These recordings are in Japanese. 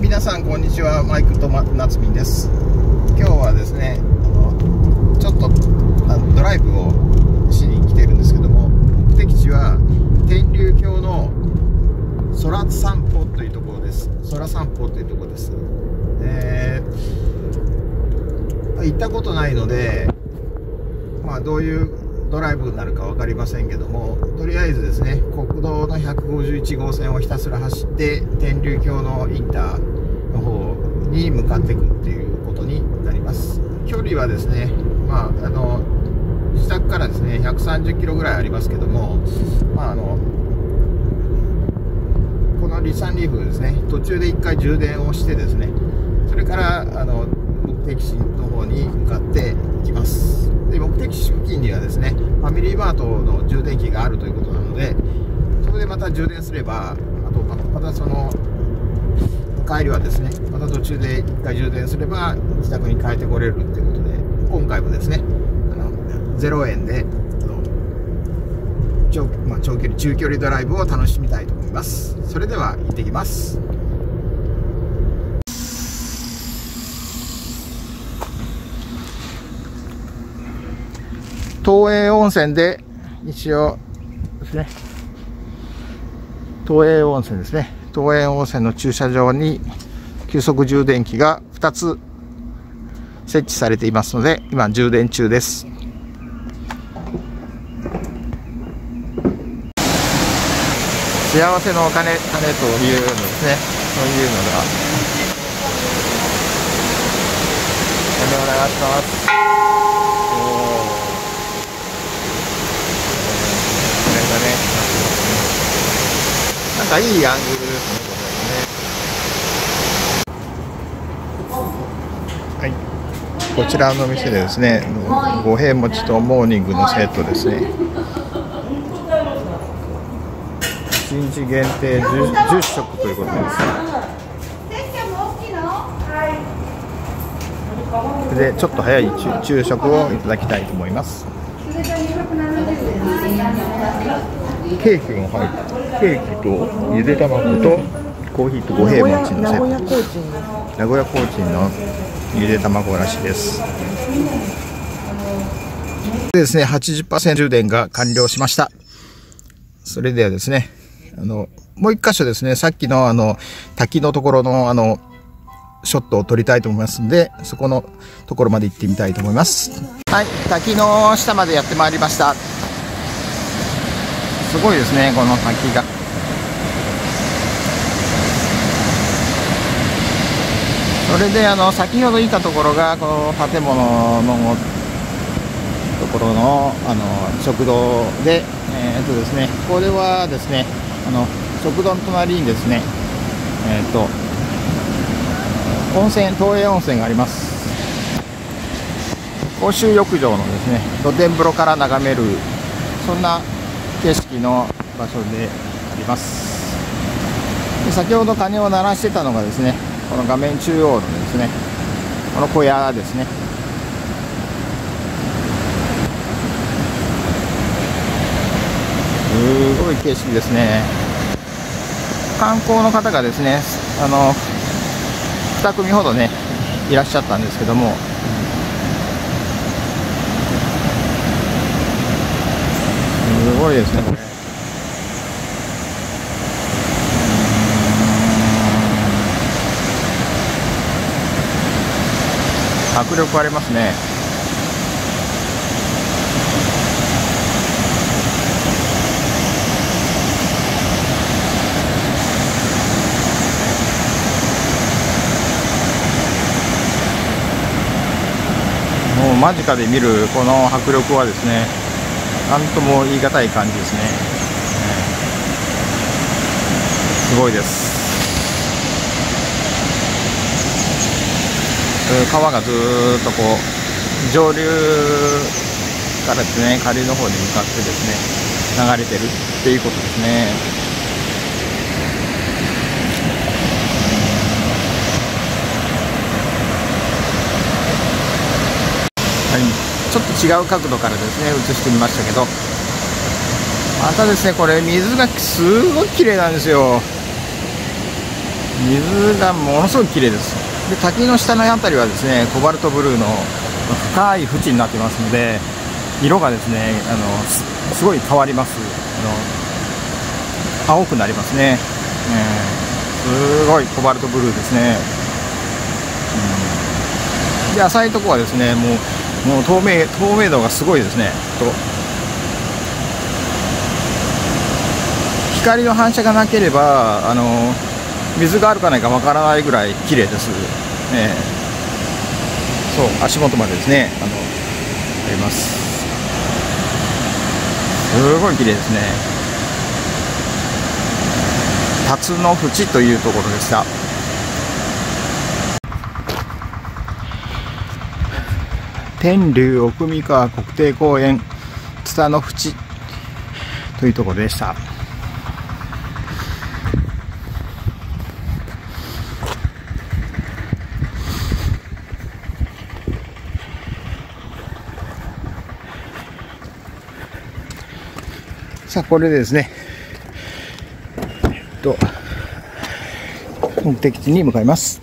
皆さんこんにちは。マイクと、ま、なつみです。今日はですねあのちょっとあのドライブをしに来てるんですけども目的地は天竜峡の空散歩というところです。空散歩というところです。えー、行ったことないのでまあどういうドライブになるか分かりませんけどもとりあえずですね国道の151号線をひたすら走って天竜峡のインターの方に向かっていくっていうことになります。距離はですねまああの自宅からですね130キロぐらいありますけどもまああのこのリサンリーフですね途中で1回充電をしてですねそれからあの目的地の方に向かっていきます。で目的地付近にはですねファミリーマートの充電器があるということなのでそれでまた充電すればあとまたその帰りはですねまた途中で1回充電すれば自宅に帰ってこれるということで今回もですねあの0円で長,、まあ、長距離中距離ドライブを楽しみたいと思います。それでは行ってきます。東映温泉で一応ですね東映温泉ですね。東映温泉の駐車場に急速充電器が2つ設置されていますので今充電中です。幸せのお金金というのですね。そういうのが。お願いします。なんかいいアングルですね、これね。はい。こちらの店でですね、五平餅とモーニングのセットですね。1日限定 10, 10食ということです。で、ちょっと早い昼食をいただきたいと思います。ケーキも入ってケーキとゆで卵とコーヒーと五平餅のセット名古屋コーチンのゆで卵らしいです。でですね80%充電が完了しました。それではですねあのもう一箇所ですねさっきのあの滝のところのあのショットを撮りたいと思いますんでそこのところまで行ってみたいと思います。はい滝の下までやってまいりました。すごいですねこの滝が。それであの先ほどいたところがこの建物のところのあの食堂でえー、っとですねこれはですねあの食堂の隣にですねえー、っと温泉東映温泉があります。公衆浴場のですね露天風呂から眺めるそんな景色の場所であります。で先ほど鐘を鳴らしてたのがですねこの画面中央のですねこの小屋ですね。すごい景色ですね。観光の方がですねあの2組ほどねいらっしゃったんですけども。すごいですね迫力ありますね。もう間近で見るこの迫力はですね何とも言い難い感じですね、すごいです。川がずっとこう上流からですね下流の方に向かってですね流れてるっていうことですね。はい。ちょっと違う角度からですね映してみましたけど。またですねこれ水がすごい綺麗なんですよ。水がものすごく綺麗です。で滝の下の辺りはですねコバルトブルーの深い縁になってますので色がですねあのすごい変わります。あの青くなりますね、えー、すごいコバルトブルーですね、うん、で浅いとこはですねもうもう透明透明度がすごいですね。と。光の反射がなければあの水があるかないかわからないぐらい綺麗です、えー、そう足元までですね。あのあります。すごい綺麗ですね。辰野淵というところでした。天竜奥三河国定公園津田の淵というところでした。さあ、これでですね、えっと、目的地に向かいます。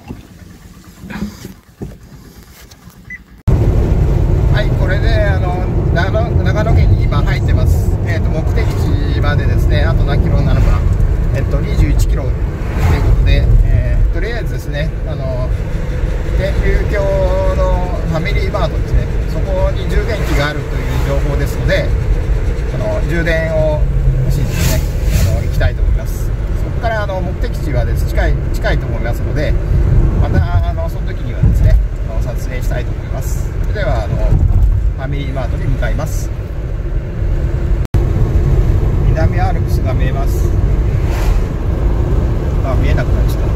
はい、これで、あの、長野長野県に今入ってます。えっと、目的地までですね、あと何キロなのか、えっと、21キロということで、えー、とりあえずですね、あの、天竜峡のファミリーマートですね、そこに充電器があるという情報ですので、の充電をしにですねあの行きたいと思いますそこからあの目的地はです近いと思いますのでまたあのその時にはですねあの撮影したいと思います。それではあのファミリーマートに向かいます。南アルプスが見えます。あ見えなくなっちゃった。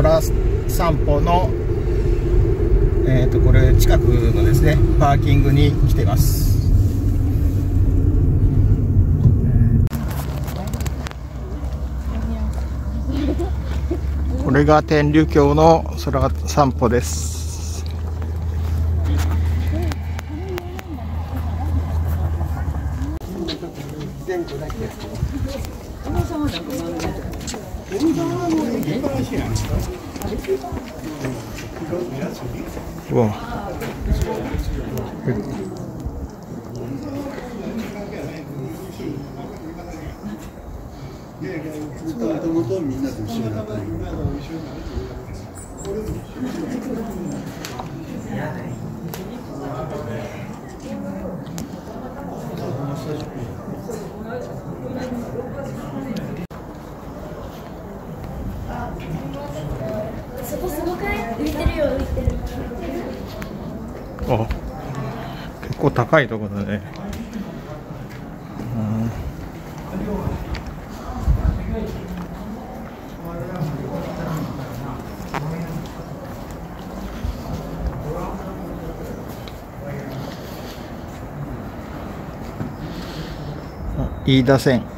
空散歩のえっ、ー、とこれ近くのですねパーキングに来てます。これが天竜峡の空散歩です。わもとみんなと一緒になったあ結構高いとこだね、飯田線。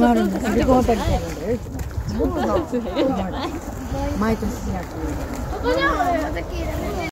ら集まるんですよ。この時来るんだよ。毎年4月。ここ